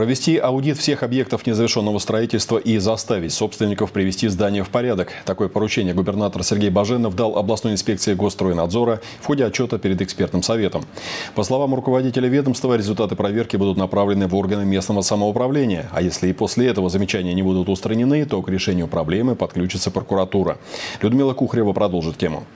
Провести аудит всех объектов незавершенного строительства и заставить собственников привести здание в порядок. Такое поручение губернатор Сергей Баженов дал областной инспекции Госстройнадзора в ходе отчета перед экспертным советом. По словам руководителя ведомства, результаты проверки будут направлены в органы местного самоуправления. А если и после этого замечания не будут устранены, то к решению проблемы подключится прокуратура. Людмила Кухарева продолжит тему.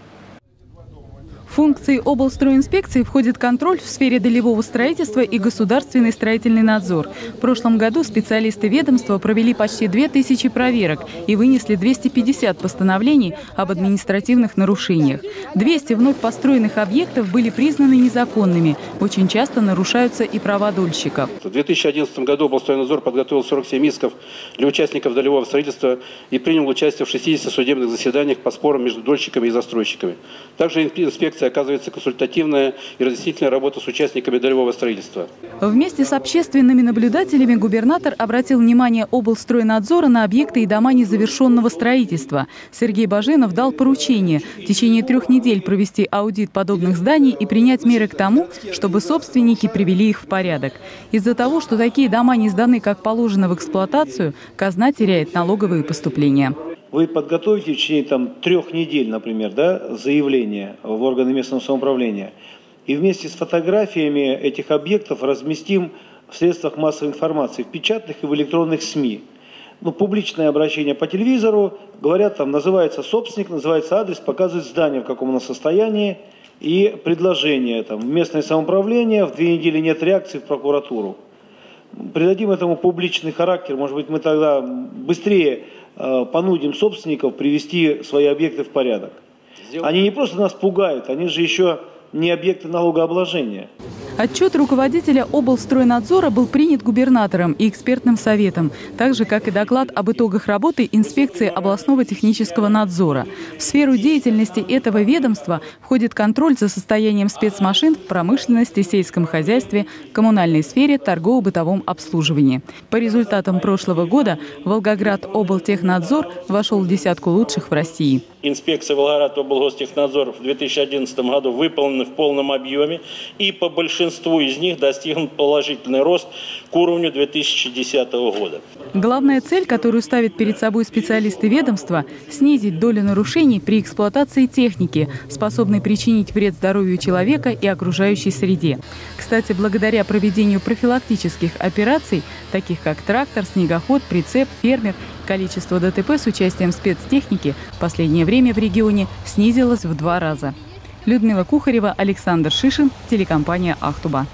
Функции облстройинспекции входит контроль в сфере долевого строительства и государственный строительный надзор. В прошлом году специалисты ведомства провели почти 2000 проверок и вынесли 250 постановлений об административных нарушениях. 200 вновь построенных объектов были признаны незаконными. Очень часто нарушаются и права дольщиков. В 2011 году областной надзор подготовил 47 исков для участников долевого строительства и принял участие в 60 судебных заседаниях по спорам между дольщиками и застройщиками. Также инспекция инспекции оказывается консультативная и разъяснительная работа с участниками долевого строительства. Вместе с общественными наблюдателями губернатор обратил внимание облстройнадзора на объекты и дома незавершенного строительства. Сергей Баженов дал поручение в течение трех недель провести аудит подобных зданий и принять меры к тому, чтобы собственники привели их в порядок. Из-за того, что такие дома не сданы как положено в эксплуатацию, казна теряет налоговые поступления вы подготовите в течение там, трех недель, например, да, заявление в органы местного самоуправления, и вместе с фотографиями этих объектов разместим в средствах массовой информации, в печатных и в электронных СМИ. Ну, публичное обращение по телевизору, говорят, там называется собственник, называется адрес, показывает здание, в каком оно состоянии, и предложение там, в местное самоуправление, в две недели нет реакции в прокуратуру. Придадим этому публичный характер, может быть, мы тогда быстрее Э, понудим собственников привести свои объекты в порядок. Они не просто нас пугают, они же еще не объекты налогообложения. Отчет руководителя облстройнадзора был принят губернатором и экспертным советом, так же, как и доклад об итогах работы инспекции областного технического надзора. В сферу деятельности этого ведомства входит контроль за состоянием спецмашин в промышленности, сельском хозяйстве, коммунальной сфере, торгово-бытовом обслуживании. По результатам прошлого года Волгоград облтехнадзор вошел в десятку лучших в России. Инспекция Волгоград облгостехнадзор в 2011 году выполнена в полном объеме и по большинству из них достигнут положительный рост к уровню 2010 года. Главная цель, которую ставят перед собой специалисты ведомства – снизить долю нарушений при эксплуатации техники, способной причинить вред здоровью человека и окружающей среде. Кстати, благодаря проведению профилактических операций, таких как трактор, снегоход, прицеп, фермер, количество ДТП с участием спецтехники в последнее время в регионе снизилось в два раза. Людмила Кухарева, Александр Шишин, телекомпания «Ахтуба».